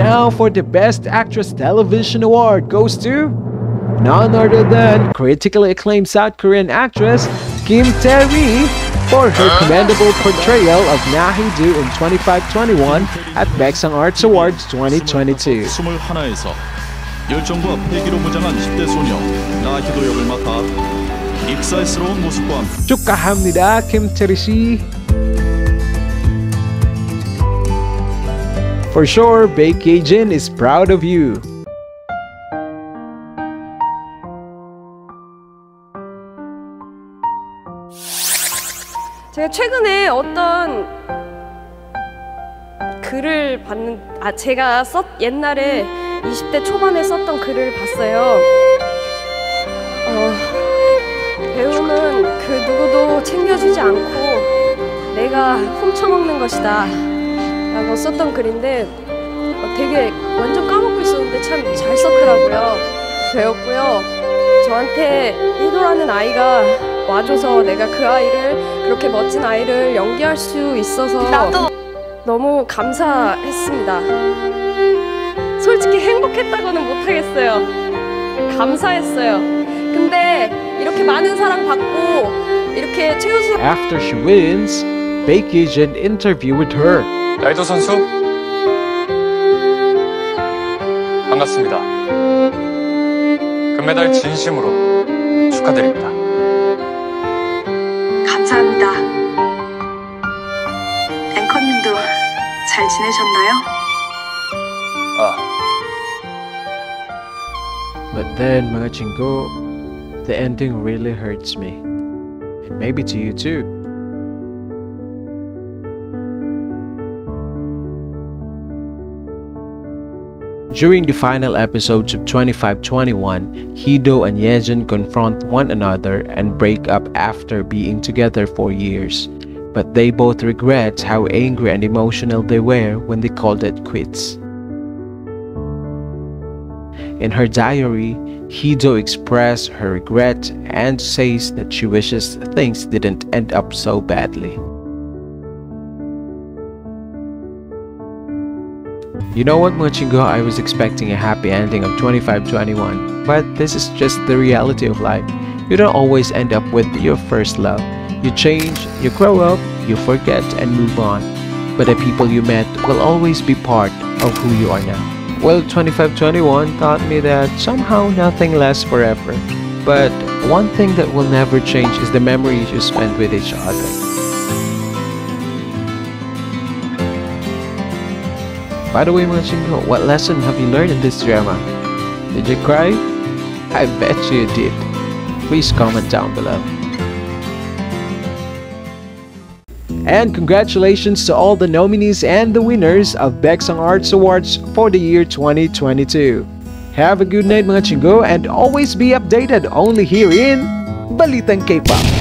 Now for the Best Actress Television Award goes to none other than critically acclaimed South Korean actress Kim Tae-ri for her commendable portrayal of Na Hee-do in 2521 at Baeksang Arts Awards 2022. 열정과 패기로 무장한 10대 소녀 역을 맡아 모습과 축하합니다 김태리 씨. For sure, Baekhyun is proud of you. 제가 최근에 어떤 글을 봤는 아 제가 썼 옛날에 20대 초반에 썼던 글을 봤어요. 어, 배움은 그 누구도 챙겨주지 않고 내가 훔쳐먹는 것이다. 라고 썼던 글인데 어, 되게 완전 까먹고 있었는데 참 잘 썼더라고요. 배웠고요. 저한테 희도라는 아이가 와줘서 내가 그 아이를 그렇게 멋진 아이를 연기할 수 있어서 너무 감사했습니다. 솔직히 행복했다고는 못하겠어요. 감사했어요. 근데 이렇게 많은 사랑 받고 이렇게 최우수 After she wins, Baekhyun interview with her. 라이더 선수 반갑습니다. 금메달 진심으로 축하드립니다. 감사합니다. 앵커님도 잘 지내셨나요? 아, But then, mga chingo, the ending really hurts me. And maybe to you too. During the final episodes of 2521, Hee-do and Yi-jin confront one another and break up after being together for years. But they both regret how angry and emotional they were when they called it quits. In her diary, Hee-do expressed her regret and says that she wishes things didn't end up so badly. You know what, mga chingo? I was expecting a happy ending of 2521, but this is just the reality of life. You don't always end up with your first love. You change, you grow up, you forget, and move on. But the people you met will always be part of who you are now. Well, 2521 taught me that somehow nothing lasts forever. But one thing that will never change is the memories you spend with each other. By the way, mga chingo, what lesson have you learned in this drama? Did you cry? I bet you did. Please comment down below. And congratulations to all the nominees and the winners of Baeksang Arts Awards for the year 2022. Have a good night mga chingo and always be updated only here in Balitang K-Pop.